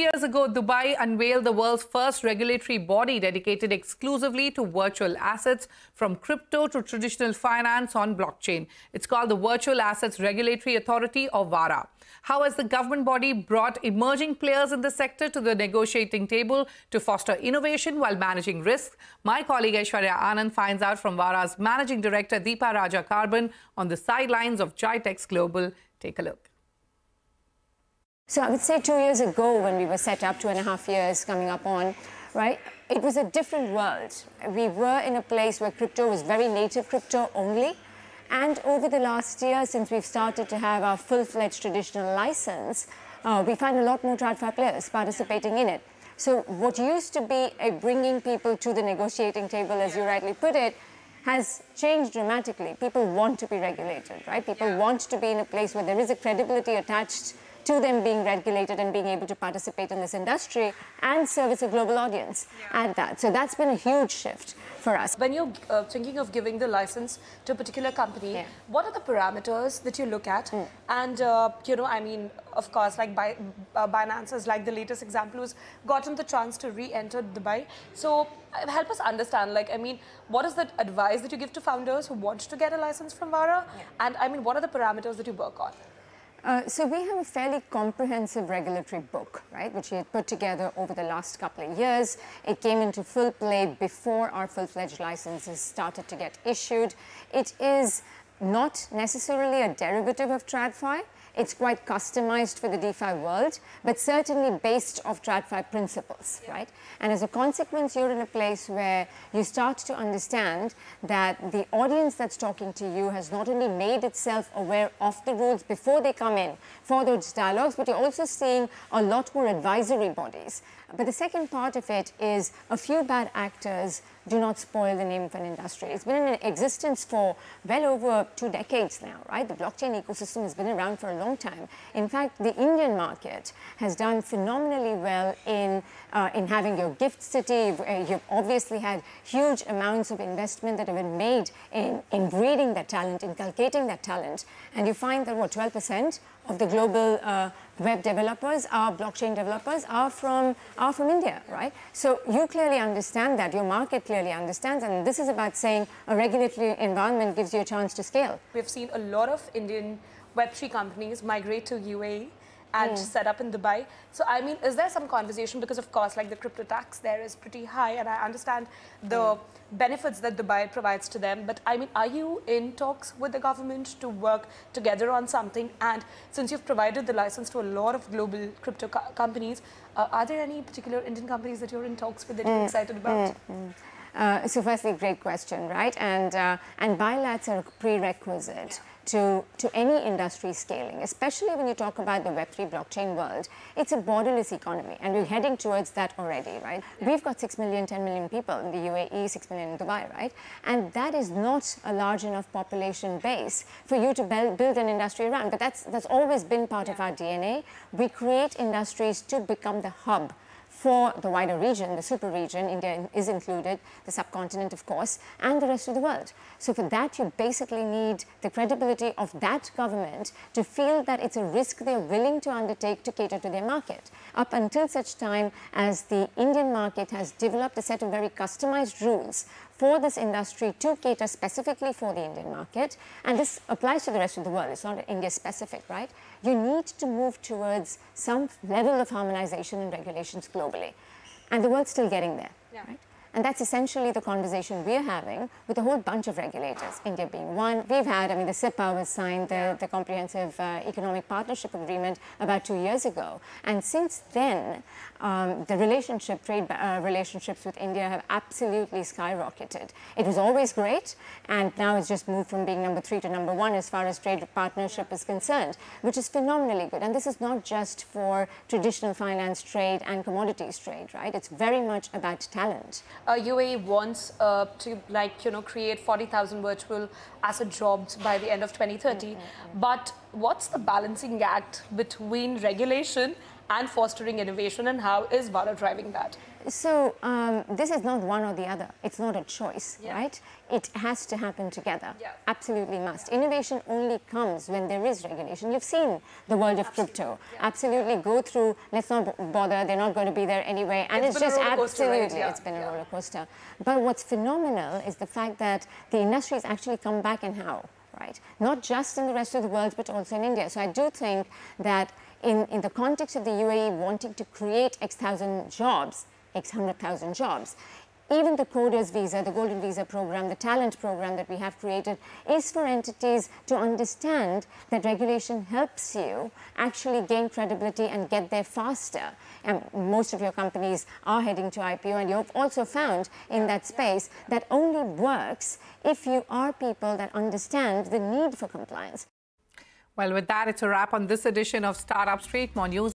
years ago, Dubai unveiled the world's first regulatory body dedicated exclusively to virtual assets, from crypto to traditional finance on blockchain. It's called the Virtual Assets Regulatory Authority, or VARA. How has the government body brought emerging players in the sector to the negotiating table to foster innovation while managing risk? My colleague Aishwarya Anand finds out from VARA's managing director Deepa Raja Carbon on the sidelines of GITEX Global. Take a look. So I would say two years ago when we were set up, two and a half years coming up on, right, it was a different world. We were in a place where crypto was very native crypto only. And over the last year, since we've started to have our full-fledged traditional license, uh, we find a lot more TradFi players participating in it. So what used to be a bringing people to the negotiating table, as you rightly put it, has changed dramatically. People want to be regulated, right? People want to be in a place where there is a credibility attached to them being regulated and being able to participate in this industry and service a global audience yeah. at that. So that's been a huge shift for us. When you're uh, thinking of giving the license to a particular company, yeah. what are the parameters that you look at? Mm. And, uh, you know, I mean, of course, like by, uh, Binance is like the latest example who's gotten the chance to re-enter Dubai. So uh, help us understand, like, I mean, what is the advice that you give to founders who want to get a license from VARA? Yeah. And, I mean, what are the parameters that you work on? Uh, so we have a fairly comprehensive regulatory book, right, which we had put together over the last couple of years. It came into full play before our full-fledged licenses started to get issued. It is not necessarily a derivative of TradFi. It's quite customized for the DeFi world, but certainly based off TradFi principles, yeah. right? And as a consequence, you're in a place where you start to understand that the audience that's talking to you has not only made itself aware of the rules before they come in for those dialogues, but you're also seeing a lot more advisory bodies. But the second part of it is a few bad actors do not spoil the name of an industry. It's been in existence for well over two decades now, right? The blockchain ecosystem has been around for a long time. In fact, the Indian market has done phenomenally well in, uh, in having your GIFT City. You've, uh, obviously had huge amounts of investment that have been made in, in breeding that talent, inculcating that talent. And you find that, what, 12% of the global uh, web developers, are blockchain developers are from, are from India, right? So you clearly understand that, your market clearly understands, and this is about saying a regulatory environment gives you a chance to scale. We've seen a lot of Indian Web3 companies migrate to UAE and mm. set up in Dubai. So, I mean, is there some conversation? Because, of course, like the crypto tax there is pretty high, and I understand the mm. benefits that Dubai provides to them. But, I mean, are you in talks with the government to work together on something? And since you've provided the license to a lot of global crypto co companies, uh, are there any particular Indian companies that you're in talks with that you're mm. excited about? Mm, mm. Uh, so firstly, great question, right? And, uh, and bilats are a prerequisite to, to any industry scaling, especially when you talk about the Web3 blockchain world. It's a borderless economy, and we're heading towards that already, right? We've got 6 million, 10 million people in the UAE, 6 million in Dubai, right? And that is not a large enough population base for you to build, build an industry around. But that's, that's always been part yeah. of our DNA. We create industries to become the hub for the wider region, the super region, India is included, the subcontinent, of course, and the rest of the world. So for that, you basically need the credibility of that government to feel that it's a risk they're willing to undertake to cater to their market. Up until such time as the Indian market has developed a set of very customized rules for this industry to cater specifically for the Indian market, and this applies to the rest of the world, it's not India specific, right? You need to move towards some level of harmonization and regulations globally. And the world's still getting there, yeah. right? And that's essentially the conversation we're having with a whole bunch of regulators, India being one. We've had, I mean, the CEPA was signed, the, the Comprehensive uh, Economic Partnership Agreement about two years ago. And since then, um, the relationship, trade uh, relationships with India have absolutely skyrocketed. It was always great, and now it's just moved from being number three to number one as far as trade partnership is concerned, which is phenomenally good. And this is not just for traditional finance trade and commodities trade, right? It's very much about talent UAE wants uh, to like you know create 40,000 virtual asset jobs by the end of 2030. Mm -hmm. But what's the balancing act between regulation and fostering innovation, and how is VARA driving that? So um, this is not one or the other. It's not a choice, Yeah. right? It has to happen together. Yeah. Absolutely must. Innovation only comes when there is regulation. You've seen the world of crypto. Absolutely go through. Let's not bother. They're not going to be there anyway. And It's it's, just roller coaster ride, absolutely. yeah. It's been a roller coaster. But what's phenomenal is the fact that the industry has actually come back and how, right? Not just in the rest of the world, but also in India. So I do think that in, in the context of the UAE wanting to create X thousand jobs, X hundred thousand jobs, even the coders visa, the golden visa program, the talent program that we have created is for entities to understand that regulation helps you actually gain credibility and get there faster. And most of your companies are heading to IPO, and you've also found in that space that only works if you are people that understand the need for compliance. Well, with that, it's a wrap on this edition of Startup Street. More news.